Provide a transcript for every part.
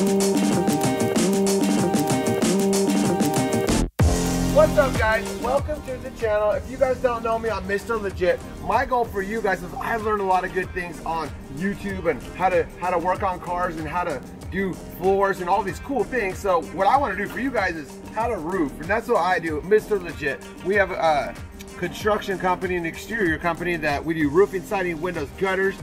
What's up guys? Welcome to the channel. If you guys don't know me, I'm Mr. Legit. My goal for you guys is I've learned a lot of good things on YouTube and how to how to work on cars and how to do floors and all these cool things. So what I want to do for you guys is how to roof. And that's what I do, Mr. Legit. We have a construction company, an exterior company that we do roofing, siding, windows, gutters,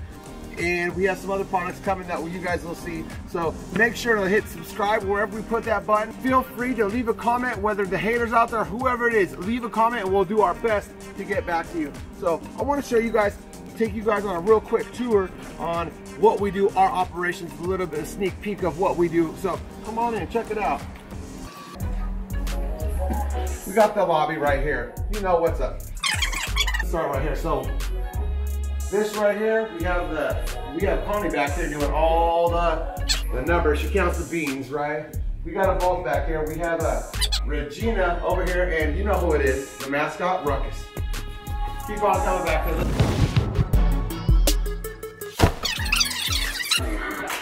and we have some other products coming that you guys will see. So make sure to hit subscribe wherever we put that button. Feel free to leave a comment, whether the haters out there, whoever it is, leave a comment and we'll do our best to get back to you. So I want to show you guys, take you guys on a real quick tour on what we do, our operations, a little bit of sneak peek of what we do. So come on in, check it out. We got the lobby right here. You know what's up. Start right here. So this right here, we have the we have Connie back here doing all the the numbers. She counts the beans, right? We got them both back here. We have a uh, Regina over here, and you know who it is, the mascot, Ruckus. Keep on coming back.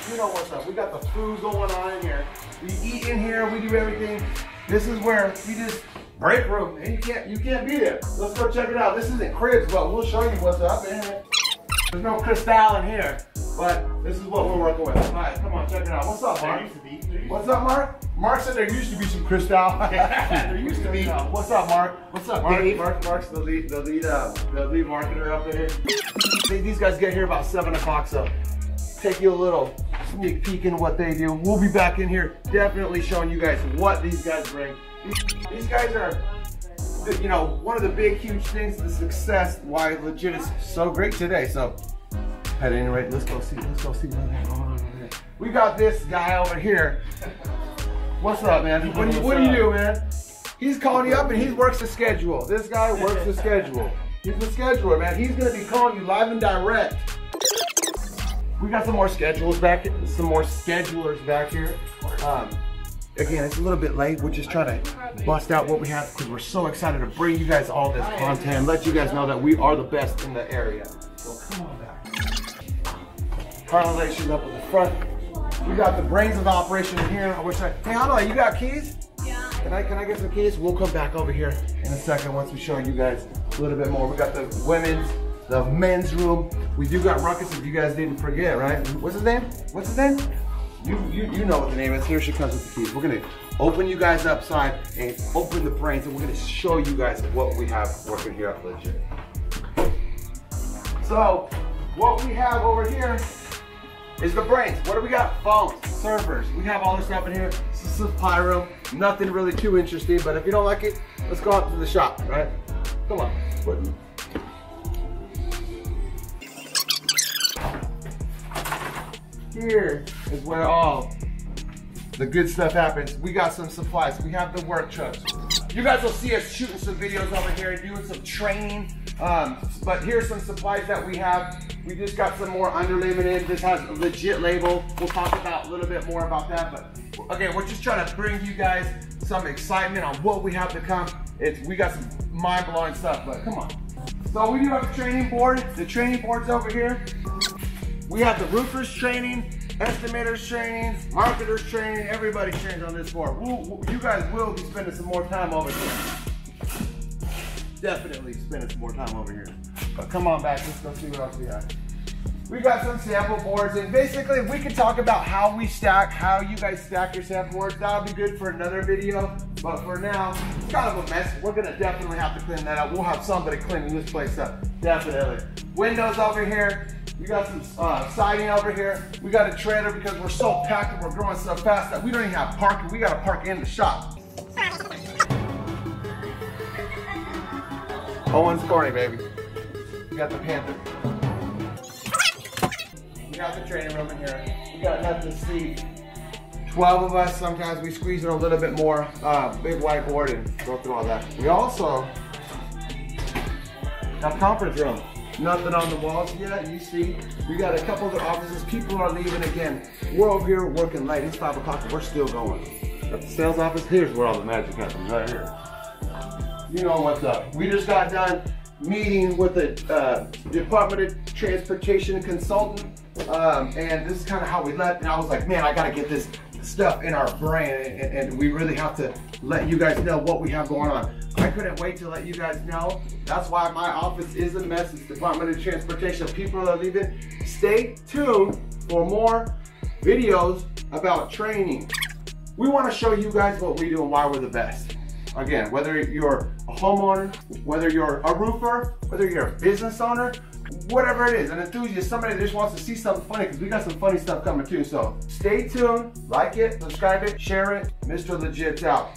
You know what's up. We got the food going on in here. We eat in here, we do everything. This is where we just break room, and you can't you can't be there. Let's go check it out. This isn't cribs, but we'll show you what's up in here. There's no crystal in here, but this is what we're working with. All right, come on, check it out. What's up, Mark? What's up, Mark? Mark said there used to be some crystal. there used to be. What's up, Mark? What's up, Mark? Dave? Mark Mark's the lead, the lead, uh, the lead marketer up there. These guys get here about seven o'clock, so take you a little sneak peek in what they do. We'll be back in here definitely showing you guys what these guys bring. These guys are, you know, one of the big, huge things, the success, why Legit is so great today. So, at any rate, let's go see, let's go see. We got this guy over here. What's up, man? What do you, do, you do, man? He's calling you up and he works the schedule. This guy works the schedule. He's the scheduler, man. He's gonna be calling you live and direct. We got some more schedules back, some more schedulers back here. Um, again, it's a little bit late. We're just trying to bust out what we have because we're so excited to bring you guys all this content, and let you guys know that we are the best in the area. So come on back. Correlation up at the front. We got the brains of the operation in here. I wish I, hey, Anna, you got keys? Yeah. Can I, can I get some keys? We'll come back over here in a second once we show you guys a little bit more. We got the women's, the men's room. We do got Ruckus if you guys didn't forget, right? What's his name? What's his name? You, you, you know what the name is. Here she comes with the keys. We're gonna open you guys upside and open the brains and we're gonna show you guys what we have working here at Legit. So, what we have over here is the brains. What do we got? Phones, servers. We have all this stuff in here. It's a supply room. Nothing really too interesting, but if you don't like it, let's go out to the shop, right? Come on. Here is where all the good stuff happens. We got some supplies. We have the work trucks. You guys will see us shooting some videos over here, and doing some training. Um, but here's some supplies that we have. We just got some more underlayment in. This has a legit label. We'll talk about a little bit more about that. But again, we're just trying to bring you guys some excitement on what we have to come. It's we got some mind-blowing stuff, but come on. So we do have a training board. The training board's over here. We have the roofers training, estimators training, marketers training, everybody's training on this board. We'll, you guys will be spending some more time over here. Definitely spending some more time over here. But come on back, let's go see what else we have. We got some sample boards, and basically we can talk about how we stack, how you guys stack your sample boards. That'll be good for another video, but for now, it's kind of a mess. We're gonna definitely have to clean that up. We'll have somebody cleaning this place up, definitely. Windows over here, we got some uh, siding over here. We got a trailer because we're so packed and we're growing so fast that we don't even have parking. We got to park in the shop. Owens Corning, baby. We got the Panther. We got the training room in here. We got enough to see 12 of us. Sometimes we squeeze in a little bit more. Uh, big whiteboard and go through all that. We also have conference room. Nothing on the walls yet. You see, we got a couple of offices. People are leaving again. We're over here working late. It's five o'clock. We're still going. At the sales office, here's where all the magic happens, right here. You know what's up. We just got done meeting with the uh, Department of Transportation consultant, um, and this is kind of how we left. And I was like, man, I gotta get this stuff in our brain and, and, we really have to let you guys know what we have going on. I couldn't wait to let you guys know. That's why my office is a mess. It's Department of Transportation. People are leaving. Stay tuned for more videos about training. We want to show you guys what we do and why we're the best. Again, whether you're a homeowner, whether you're a roofer, whether you're a business owner, whatever it is, an enthusiast, somebody that just wants to see something funny, because we got some funny stuff coming too. So stay tuned, like it, subscribe it, share it. Mr. Legit's out.